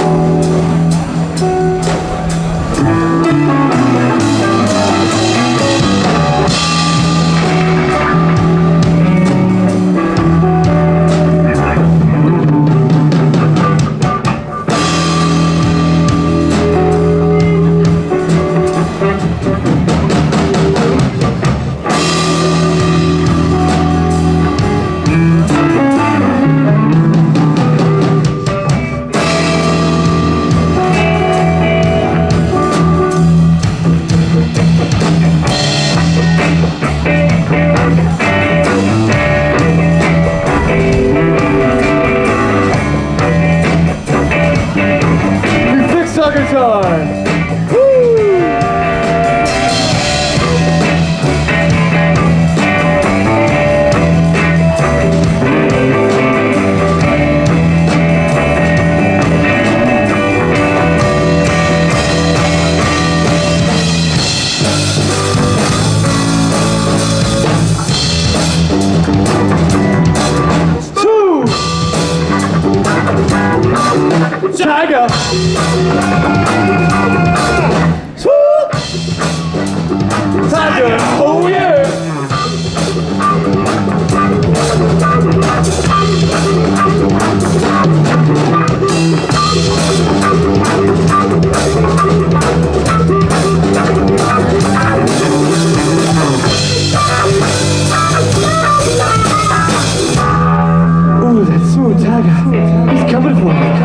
you. Sobre o